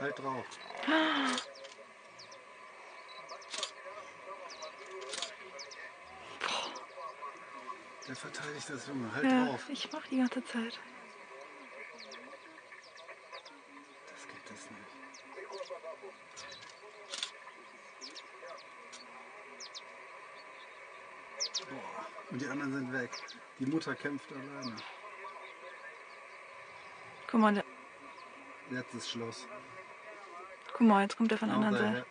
Halt drauf. Der verteidigt das Junge. Halt Ja, drauf. ich mach die ganze Zeit. Das gibt es nicht. Boah. Und die anderen sind weg. Die Mutter kämpft alleine. Guck mal, der, Jetzt ist Schluss. Guck mal, jetzt kommt der von der anderen Seite.